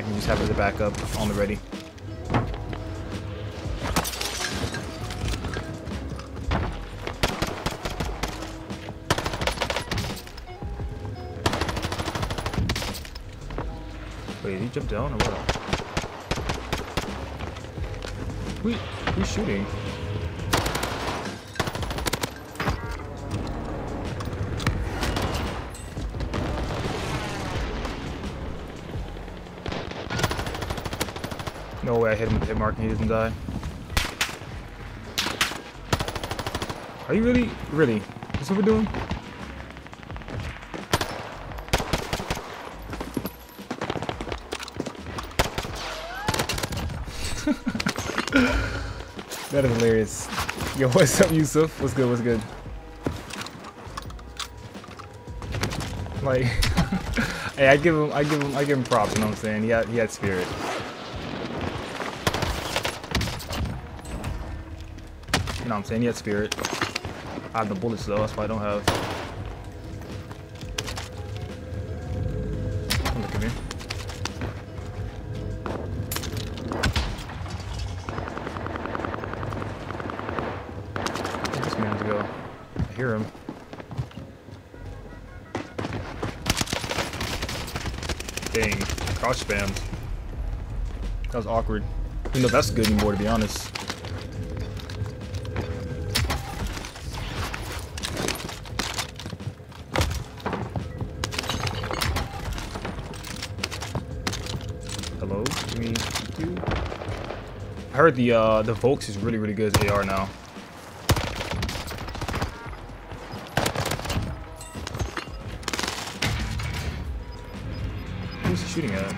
I can just have it as a backup on the ready. Wait, did he jump down or what? Who, who's shooting? No way I hit him with hit mark and he doesn't die. Are you really? Really? That's what we're doing? that is hilarious. Yo, what's up, Yusuf? What's good? What's good? Like, hey, I give him, I give him, I give him props. You know what I'm saying? He had, he had spirit. Know what I'm saying? He had spirit. I have the bullets though, that's why I don't have. Don't look at me. Where'd go? I hear him. Dang, crouch spammed. That was awkward. Even though that's good anymore, to be honest. Me two. I heard the uh the Volks is really really good as AR now. Who's he shooting at?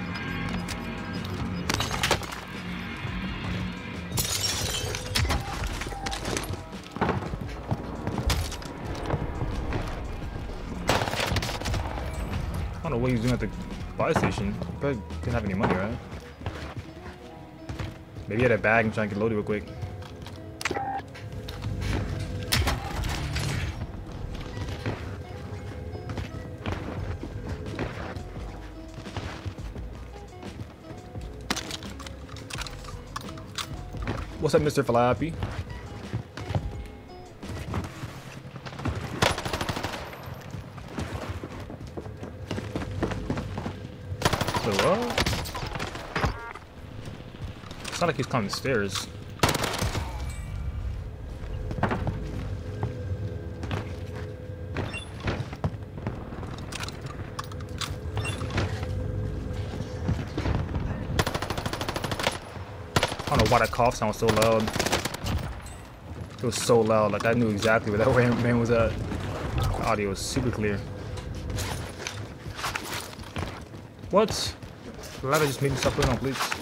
I don't know what he was doing at the buy station. He probably didn't have any money, right? Maybe had a bag and trying to get loaded real quick. What's up, Mr. Flappy? Wait, what? It's not like he's climbing the stairs. I don't know why that cough sound was so loud. It was so loud, like I knew exactly where that man was at. The audio was super clear. What? Ladder just made me stop putting on, please.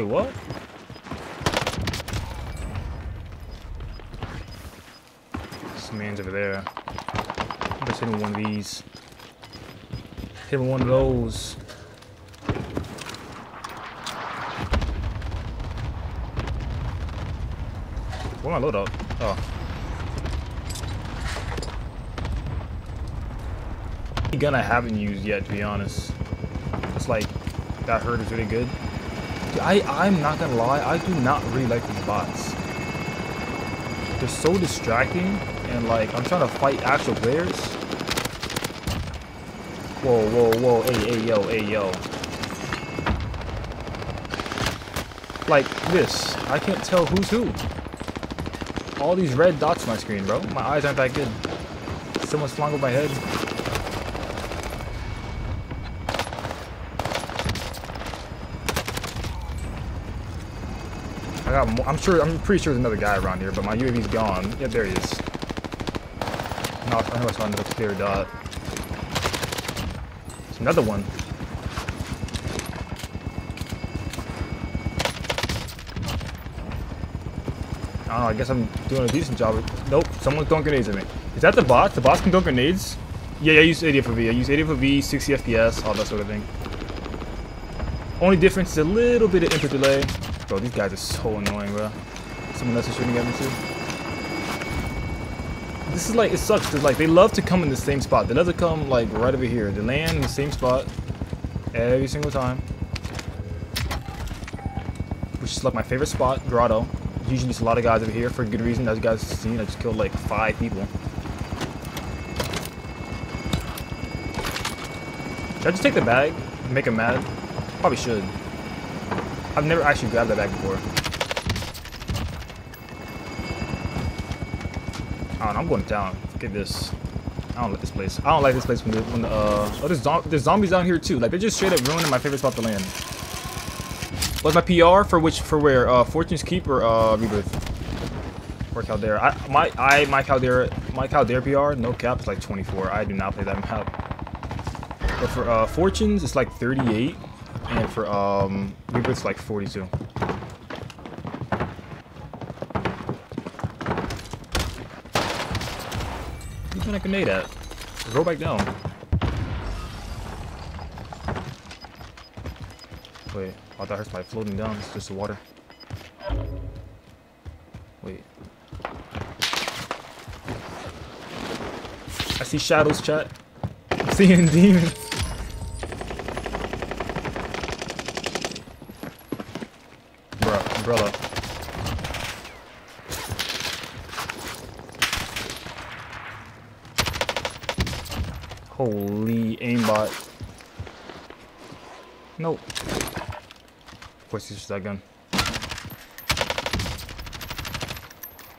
Wait, what? This man's over there. I'm just hitting one of these. Hitting one of those. Where my loadout? Oh. gun I haven't used yet, to be honest. It's like, that hurt is really good. I, I'm not gonna lie, I do not really like these bots. They're so distracting, and like, I'm trying to fight actual players. Whoa, whoa, whoa, hey, hey, yo, hey, yo. Like this, I can't tell who's who. All these red dots on my screen, bro. My eyes aren't that good. Someone's flying over my head. I got more, I'm sure, I'm pretty sure there's another guy around here, but my UAV's gone. Yeah, there he is. No, I know I saw another clear dot. There's another one. I don't know, I guess I'm doing a decent job. Nope, someone's throwing grenades at me. Is that the bot? The bots can throw grenades? Yeah, yeah, I use 80 for. I use 80 FOV, 60 FPS, all that sort of thing. Only difference is a little bit of input delay. Bro, these guys are so annoying, bro. Someone else is shooting at me too. this is like, it sucks, because like, they love to come in the same spot. They love to come, like, right over here. They land in the same spot every single time. Which is like my favorite spot, Grotto. Usually there's a lot of guys over here for a good reason. As you guys have seen, I just killed like five people. Should I just take the bag make him mad? Probably should. I've never actually grabbed that bag before. I I'm going down. Forget this. I don't like this place. I don't like this place when the, when the uh oh there's, zo there's zombies down here too. Like they're just straight up ruining my favorite spot to land. What's my PR for which for where? Uh Fortune's Keep or uh Rebirth? Or Caldera. I my I my Caldera my Caldera PR, no cap, is like 24. I do not play that map. But for uh Fortunes it's like 38. And for um Rebirth's like 42. Who's a grenade at? Go back down. Wait, thought I heard somebody floating down. It's just the water. Wait. I see shadows, chat. I'm seeing demons. Bruh, umbrella. Holy aimbot. Nope. Of course he's just that gun.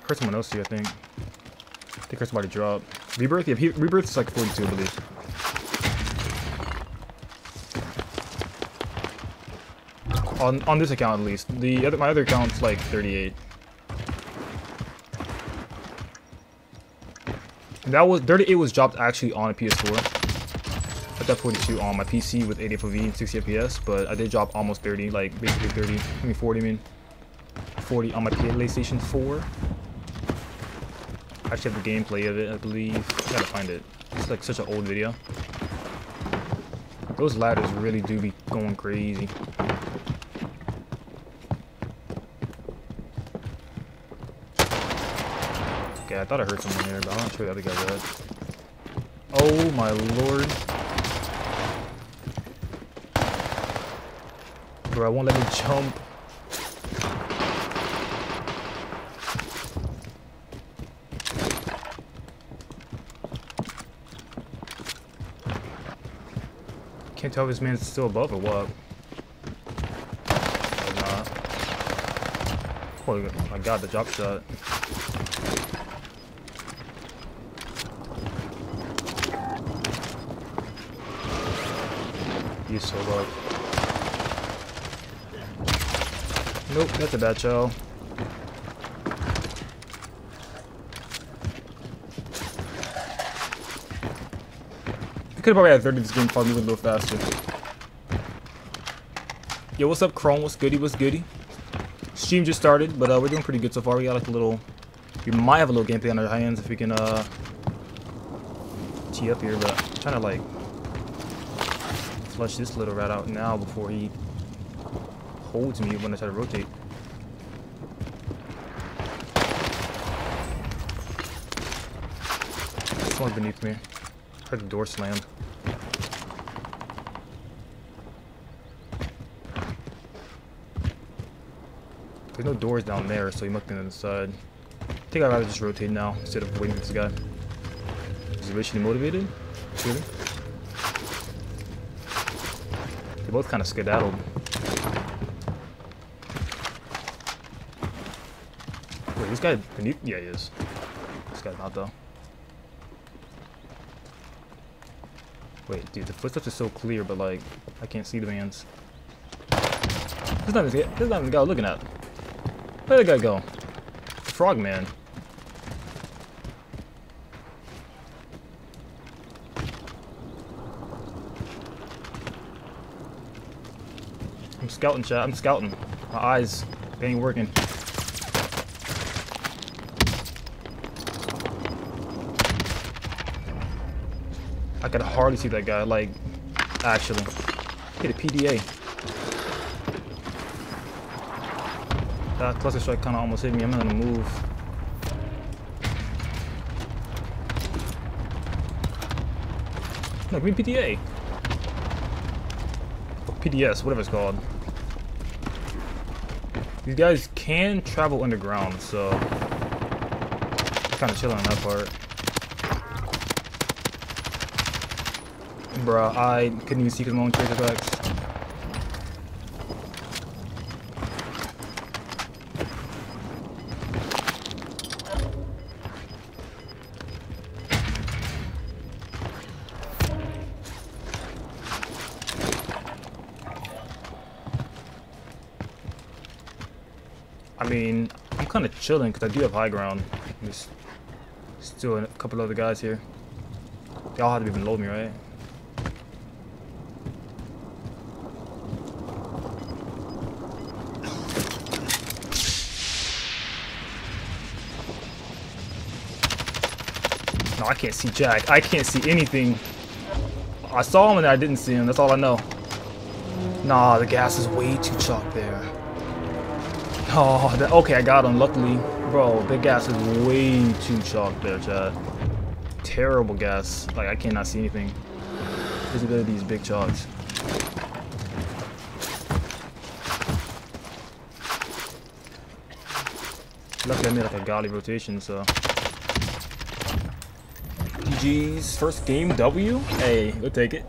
Heard someone else here, I think. I think I heard somebody drop. Rebirth? Yeah, Rebirth is like 42, I believe. On on this account at least. The other my other account's like 38. That was 38 was dropped actually on a PS4. I got 42 on my PC with 80 FOV and 60 FPS, but I did drop almost 30, like basically 30, I mean 40, I mean 40 on my PlayStation 4. I actually have the gameplay of it, I believe. Gotta find it. It's like such an old video. Those ladders really do be going crazy. I thought I heard someone here, but I'm not sure the other guy's at. Oh my lord. Bro, I won't let me jump. Can't tell if this man's still above or what. Oh, not. Oh my god, the drop shot. He's so low. Nope, that's a bad shell. We could probably had 30 this game probably moving a little faster. Yo, what's up, Chrome? What's goody? What's goody? Stream just started, but uh, we're doing pretty good so far. We got like a little... We might have a little gameplay on our hands if we can uh, tee up here, but I'm trying to like flush this little rat out now before he holds me when I try to rotate. Someone beneath me. Heard the door slam. There's no doors down there, so he must be on the side. I think I'd rather just rotate now instead of waiting for this guy. Is he racially motivated? Really? They both kind of skedaddled. Wait, this guy beneath? Yeah, he is. This guy's not, though. Wait, dude, the footsteps are so clear, but, like, I can't see the man's. This not, this is not even the guy looking at. Where'd the guy go? Frog scouting, chat. I'm scouting. My eyes, ain't working. I could hardly see that guy, like, actually. Hit a PDA. That cluster strike kind of almost hit me. I'm gonna move. No, give me PTA. PDS, whatever it's called. These guys can travel underground, so kind of chilling on that part. Bruh, I couldn't even see because my own trade effects. I mean, I'm kind of chilling because I do have high ground. There's still a couple other guys here. They all have to be below me, right? No, I can't see Jack. I can't see anything. I saw him and I didn't see him. That's all I know. Nah, the gas is way too chalk there. Oh, that, okay, I got him, luckily. Bro, big gas is way too chalk there. Terrible gas. Like, I cannot see anything. Visibility is big chalks. Luckily, I made like a golly rotation, so. GG's first game W? Hey, we'll take it.